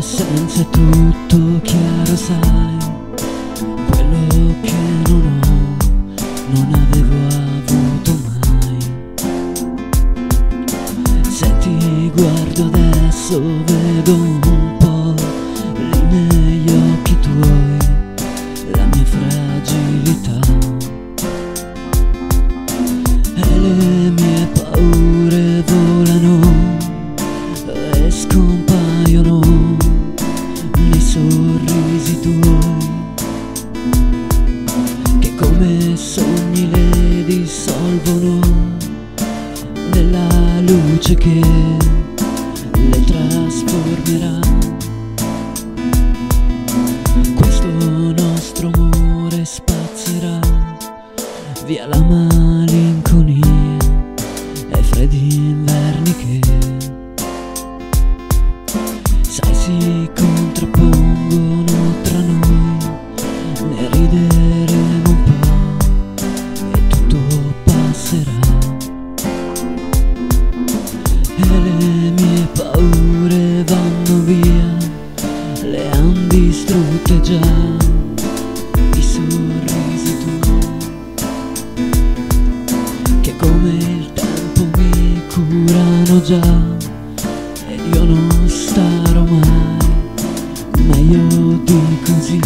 senza tutto chiaro sai. Quello che non ho non avevo avuto mai. Se ti guardo adesso vedo un sogni le dissolvono nella luce che le trasformerà. Questo nostro amore spazierà via la malinconia e freddi inverni che sai si contrappongono già mi sono tu. Che come il tempo mi curano già ed io non starò mai. Meglio di così.